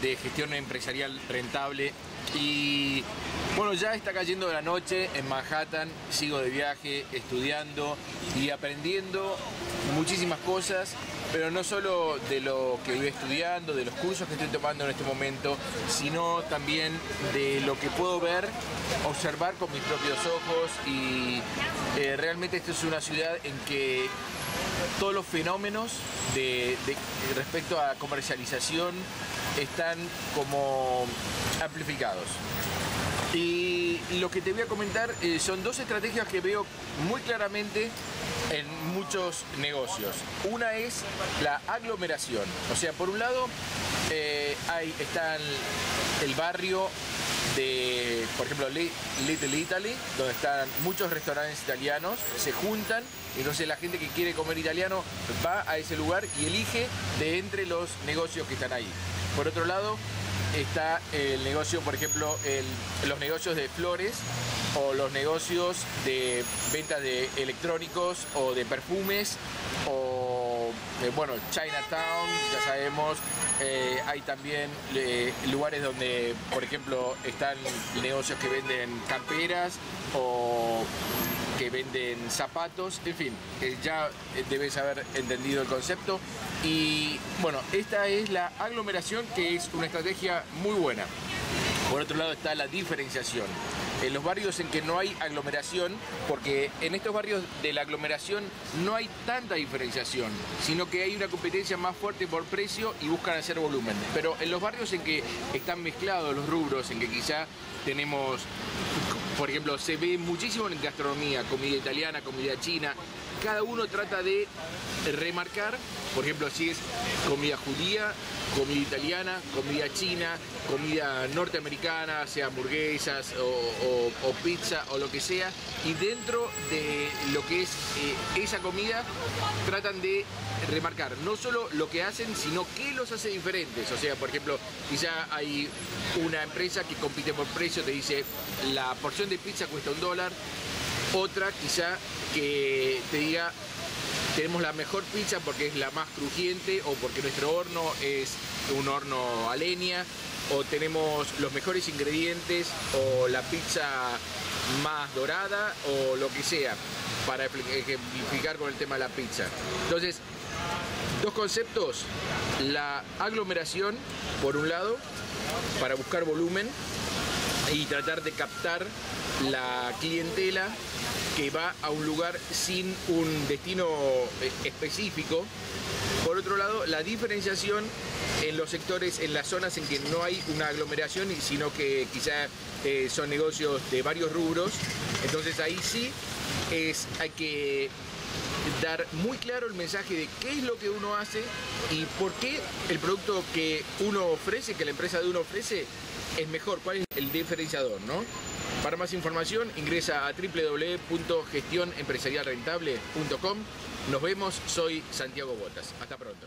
De Gestión Empresarial Rentable y bueno, ya está cayendo la noche en Manhattan, sigo de viaje, estudiando y aprendiendo muchísimas cosas, pero no solo de lo que voy estudiando, de los cursos que estoy tomando en este momento, sino también de lo que puedo ver, observar con mis propios ojos y eh, realmente esta es una ciudad en que todos los fenómenos de, respecto a comercialización están como amplificados. Y lo que te voy a comentar eh, son dos estrategias que veo muy claramente en muchos negocios. Una es la aglomeración. O sea, por un lado, eh, hay, está el barrio de, por ejemplo, Little Italy, donde están muchos restaurantes italianos, se juntan, entonces la gente que quiere comer italiano va a ese lugar y elige de entre los negocios que están ahí. Por otro lado, está el negocio, por ejemplo, los negocios de flores o los negocios de venta de electrónicos o de perfumes o, eh, bueno, Chinatown, ya sabemos, eh, hay también eh, lugares donde, por ejemplo, están negocios que venden camperas o que venden zapatos, en fin, ya debes haber entendido el concepto. Y bueno, esta es la aglomeración que es una estrategia muy buena. Por otro lado está la diferenciación en los barrios en que no hay aglomeración, porque en estos barrios de la aglomeración no hay tanta diferenciación, sino que hay una competencia más fuerte por precio y buscan hacer volumen. Pero en los barrios en que están mezclados los rubros, en que quizá tenemos, por ejemplo, se ve muchísimo en gastronomía, comida italiana, comida china, cada uno trata de remarcar, por ejemplo, si es comida judía, comida italiana, comida china, comida norteamericana, sea hamburguesas o, pizza o lo que sea, y dentro de lo que es eh, esa comida tratan de remarcar no solo lo que hacen, sino qué los hace diferentes. O sea, por ejemplo, quizá hay una empresa que compite por precio, te dice la porción de pizza cuesta un dólar, otra quizá que te diga tenemos la mejor pizza porque es la más crujiente o porque nuestro horno es un horno a leña o tenemos los mejores ingredientes o la pizza más dorada o lo que sea para ejemplificar con el tema de la pizza. Entonces, dos conceptos, la aglomeración por un lado para buscar volumen y tratar de captar la clientela que va a un lugar sin un destino eh, específico. Por otro lado, la diferenciación en los sectores, en las zonas en que no hay una aglomeración, sino que quizá eh, son negocios de varios rubros. Entonces ahí sí es, hay que dar muy claro el mensaje de qué es lo que uno hace y por qué el producto que uno ofrece, que la empresa de uno ofrece, es mejor, cuál es el diferenciador, ¿no? Para más información ingresa a www.gestionempresarialrentable.com. Nos vemos, soy Santiago Botas. Hasta pronto.